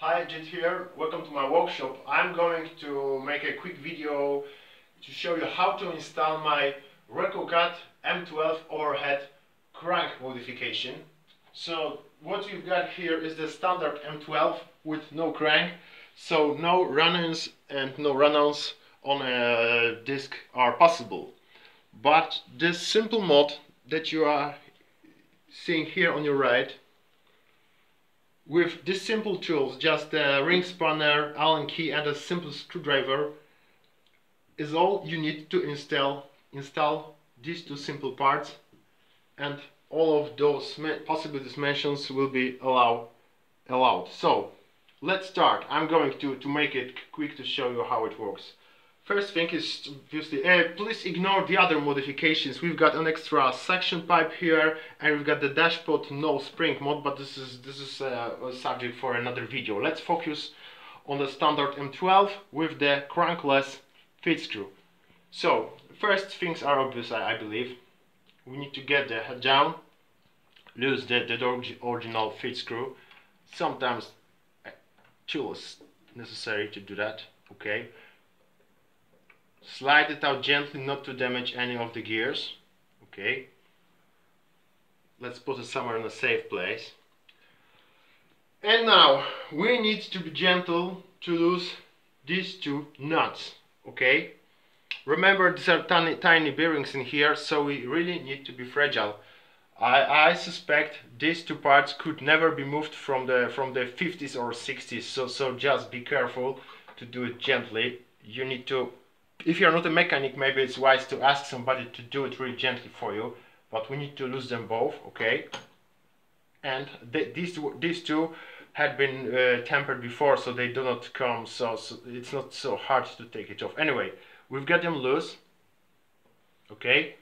Hi, Jit here. Welcome to my workshop. I'm going to make a quick video to show you how to install my Rek-O-Kut M12 overhead crank modification. So what you've got here is the standard M12 with no crank. So no run-ins and no run-ons on a disc are possible. But this simple mod that you are seeing here on your right with these simple tools, just a ring spanner, Allen key and a simple screwdriver is all you need to install install these two simple parts and all of those possible dimensions will be allow, allowed. So let's start. I'm going to, to make it quick to show you how it works. First thing is obviously, uh, please ignore the other modifications. We've got an extra suction pipe here, and we've got the dashpot no spring mod, but this is this is uh, a subject for another video. Let's focus on the standard M12 with the crankless feed screw. So first things are obvious, I, I believe. We need to get the head down, lose the, the original feed screw. Sometimes a tool is necessary to do that. Okay slide it out gently not to damage any of the gears. Okay. Let's put it somewhere in a safe place. And now we need to be gentle to lose these two nuts. Okay. Remember these are tiny, tiny bearings in here so we really need to be fragile. I, I suspect these two parts could never be moved from the from the 50s or 60s so so just be careful to do it gently. You need to if you're not a mechanic, maybe it's wise to ask somebody to do it really gently for you. But we need to lose them both, okay? And th these, these two had been uh, tempered before, so they do not come, so, so it's not so hard to take it off. Anyway, we've got them loose, okay?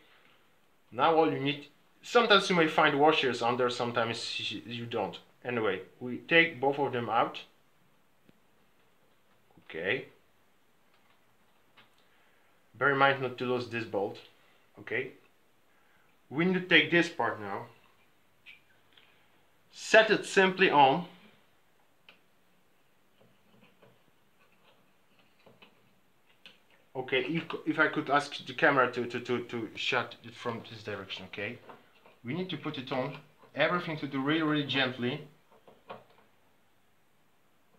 Now all you need, sometimes you may find washers under, sometimes you don't. Anyway, we take both of them out, okay? Bear in mind not to lose this bolt okay? We need to take this part now. Set it simply on. Okay if, if I could ask the camera to, to, to, to shut it from this direction okay? We need to put it on everything to do really really gently.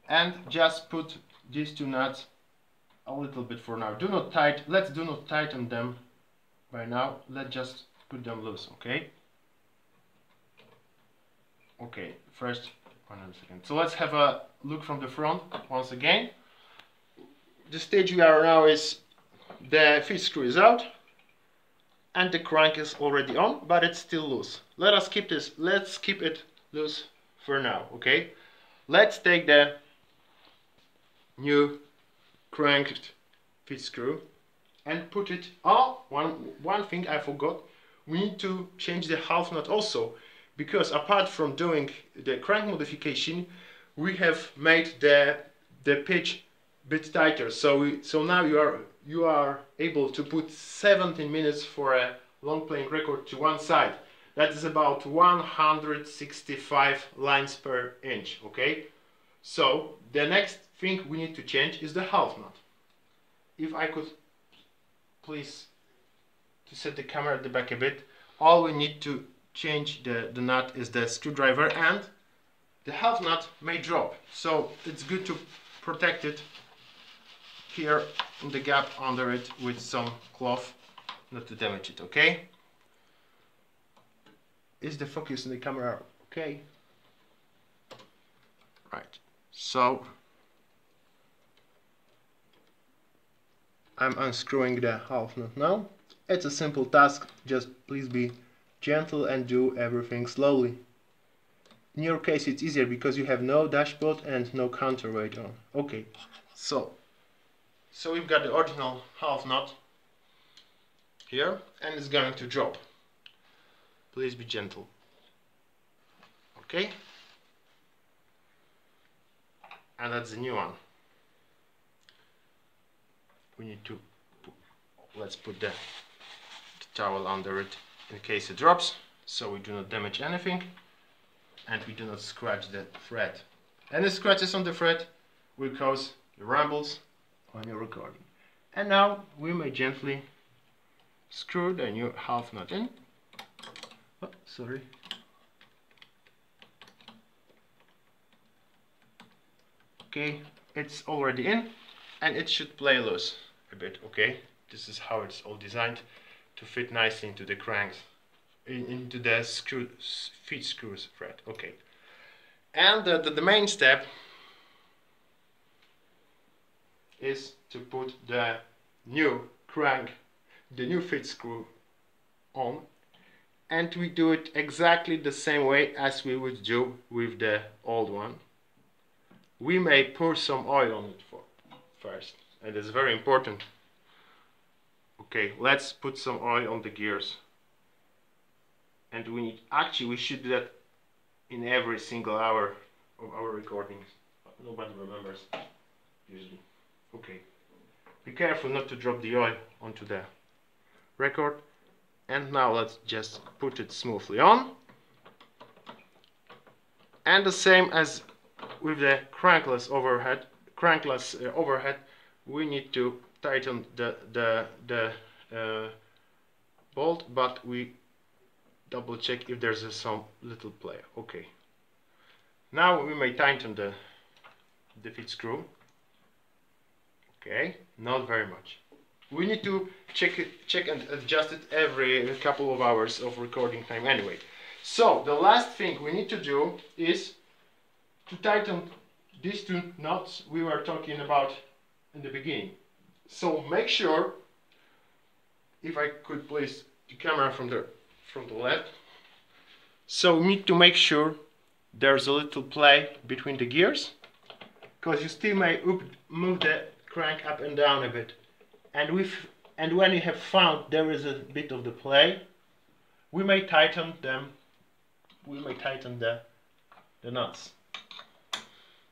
And just put these two nuts a little bit for now. Do not tight. Let's do not tighten them by now. Let's just put them loose. Okay. Okay. First, one second. So let's have a look from the front once again. The stage we are now is the feed screw is out and the crank is already on, but it's still loose. Let us keep this. Let's keep it loose for now. Okay. Let's take the new cranked feed screw and put it oh one one thing I forgot we need to change the half nut also because apart from doing the crank modification we have made the the pitch bit tighter. So we, so now you are you are able to put 17 minutes for a long playing record to one side. That is about 165 lines per inch okay? So the next thing we need to change is the half nut. If I could please to set the camera at the back a bit, all we need to change the, the nut is the screwdriver and the half nut may drop. So it's good to protect it here in the gap under it with some cloth not to damage it, okay? Is the focus in the camera okay? Right, so I'm unscrewing the half nut now. It's a simple task, just please be gentle and do everything slowly. In your case it's easier because you have no dashpot and no counterweight on. Okay, so so we've got the original half nut here and it's going to drop. Please be gentle. Okay? And that's the new one we need to let's put the, the towel under it in case it drops so we do not damage anything and we do not scratch the thread Any scratches on the fret will cause rumbles on your recording. And now we may gently screw the new half nut in. Oh, sorry. Okay, it's already in and it should play loose a bit, okay? This is how it's all designed to fit nicely into the cranks, into the screw, feed screws thread, okay. And the, the, the main step is to put the new crank, the new feed screw on and we do it exactly the same way as we would do with the old one we may pour some oil on it for first and it's very important. Okay let's put some oil on the gears. And we need actually we should do that in every single hour of our recordings. Nobody remembers usually. Okay. Be careful not to drop the oil onto the record. And now let's just put it smoothly on. And the same as with the crankless overhead crankless uh, overhead we need to tighten the the the uh, bolt but we double check if there's a, some little play. Okay. Now we may tighten the the feed screw. Okay. Not very much. We need to check it check and adjust it every couple of hours of recording time anyway. So the last thing we need to do is to tighten these two knots we were talking about in the beginning. So make sure, if I could place the camera from the from the left, so we need to make sure there's a little play between the gears, because you still may move the crank up and down a bit, and with and when you have found there is a bit of the play, we may tighten them. We may tighten the the nuts.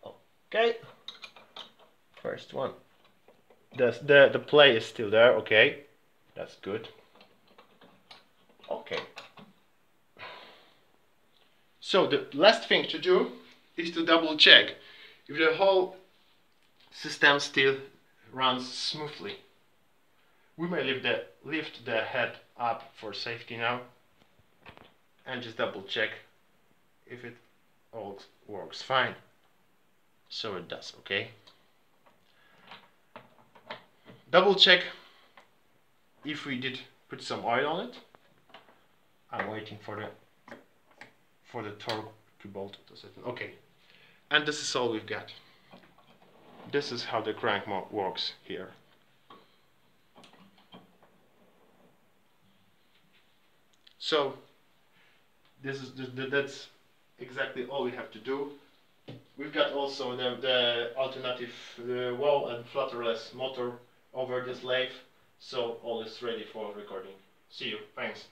Okay. First one. The, the, the play is still there, okay. That's good. Okay. So the last thing to do is to double check if the whole system still runs smoothly. We may lift the, lift the head up for safety now and just double check if it all works fine so it does okay double check if we did put some oil on it. I'm waiting for the for the torque to bolt set okay. And this is all we've got. This is how the crank works here. So this is that's exactly all we have to do. We've got also the, the alternative uh, wow and flutterless motor over this lathe, so all is ready for recording. See you, thanks.